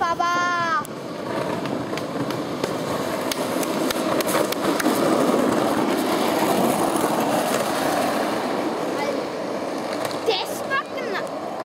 爸爸。来，这。